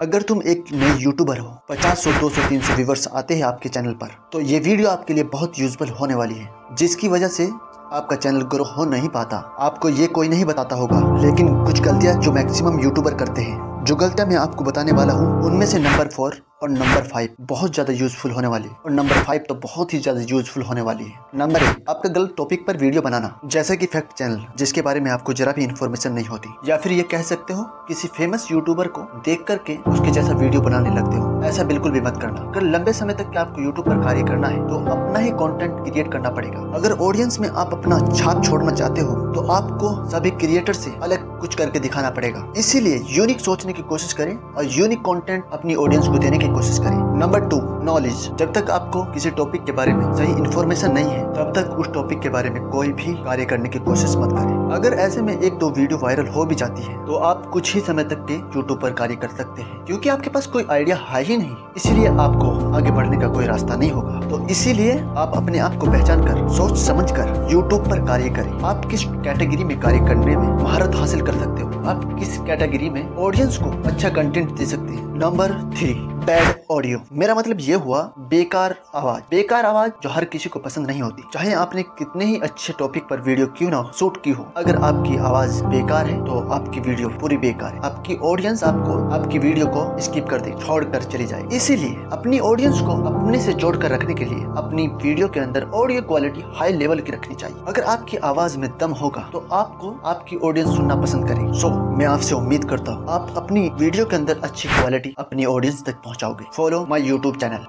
अगर तुम एक नए यूट्यूबर हो, पचास सौ, दो सौ, तीन सौ व्यूवर्स आते हैं आपके चैनल पर तो ये वीडियो आपके लिए बहुत यूजफुल होने वाली है, जिसकी वजह से आपका चैनल ग्रो हो नहीं पाता। आपको ये कोई नहीं बताता होगा, लेकिन कुछ गलतियाँ जो मैक्सिमम यूट्यूबर करते हैं, जो गलतियाँ मैं आपको बताने वाला हूँ, उनमें से नंबर फोर और नंबर फाइव बहुत ज़्यादा यूजफुल होने वाली और नंबर फाइव तो बहुत ही ज़्यादा यूजफुल होने वाली है। नंबर एक, आपका गलत टॉपिक पर वीडियो बनाना, जैसे कि फैक्ट चैनल जिसके बारे में आपको जरा भी इन्फॉर्मेशन नहीं होती। या फिर ये कह सकते हो, किसी फ़ेमस यूट्यूबर को देख करके उसके जैसा वीडियो बनाने लगते हो। ऐसा बिल्कुल भी मत करना। अगर लंबे समय तक आपको यूट्यूब पर कार्य करना है तो अपना ही कॉन्टेंट क्रिएट करना पड़ेगा। अगर ऑडियंस में आप अपना छाप छोड़ना चाहते हो तो आपको सभी क्रिएटर से अलग कुछ करके दिखाना पड़ेगा। इसीलिए यूनिक सोचने की कोशिश करें और यूनिक कंटेंट अपनी ऑडियंस को देने की कोशिश करें। नंबर टू नॉलेज जब तक आपको किसी टॉपिक के बारे में सही इन्फॉर्मेशन नहीं है, तब तक उस टॉपिक के बारे में कोई भी कार्य करने की कोशिश मत करें। अगर ऐसे में एक दो वीडियो वायरल हो भी जाती है तो आप कुछ ही समय तक के यूट्यूब पर कार्य कर सकते हैं, क्योंकि आपके पास कोई आइडिया है ही नहीं। इसीलिए आपको आगे बढ़ने का कोई रास्ता नहीं होगा। तो इसीलिए आप अपने आप को पहचान कर, सोच समझ कर यूट्यूब पर कार्य करें। आप किस कैटेगरी में कार्य करने में महारत हासिल कर सकते आप किस कैटेगरी में ऑडियंस को अच्छा कंटेंट दे सकते हैं? नंबर थ्री बैड ऑडियो मेरा मतलब ये हुआ, बेकार आवाज़. बेकार आवाज़ जो हर किसी को पसंद नहीं होती. चाहे आपने कितने ही अच्छे टॉपिक पर वीडियो क्यों ना शूट की हो. अगर आपकी आवाज़ बेकार है तो आपकी वीडियो पूरी बेकार है. आपकी ऑडियंस आपको, आपकी वीडियो को स्किप कर दे छोड़ कर चली जाए. इसीलिए अपनी ऑडियंस को अपने से जोड़ कर रखने के लिए अपनी वीडियो के अंदर ऑडियो क्वालिटी हाई लेवल की रखनी चाहिए. अगर आपकी आवाज़ में दम होगा तो आपको आपकी ऑडियंस सुनना पसंद करेगी सो मैं आपसे उम्मीद करता हूँ आप अपनी वीडियो के अंदर अच्छी क्वालिटी अपनी ऑडियंस तक पहुँचाओगे। Follow my YouTube channel